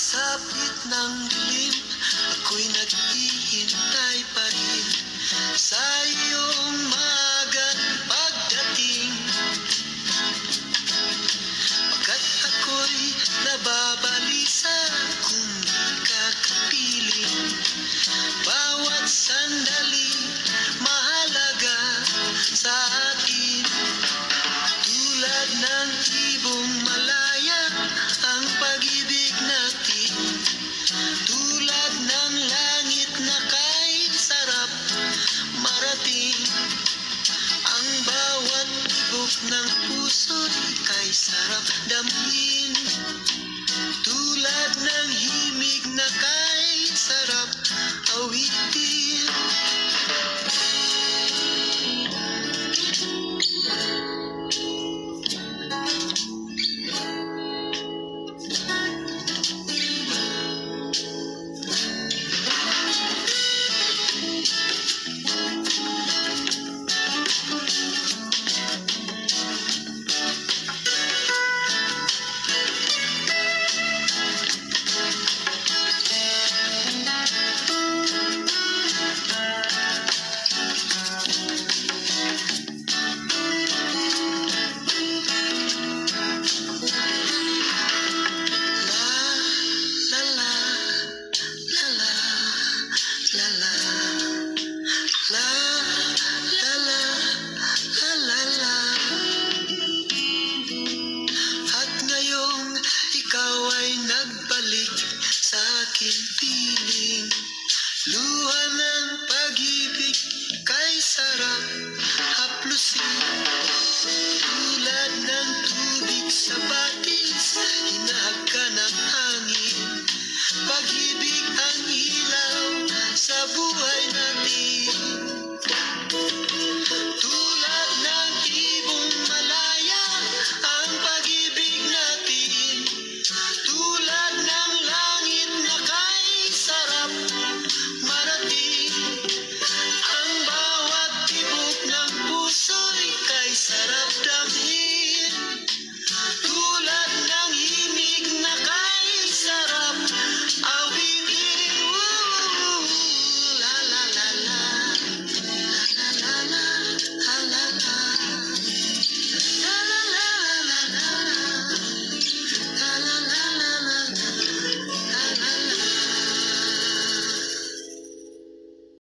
Sa sapit ng dilim, ako'y naghihintay ng puso kay sarap damhin. Tulad ng himig na kaya In.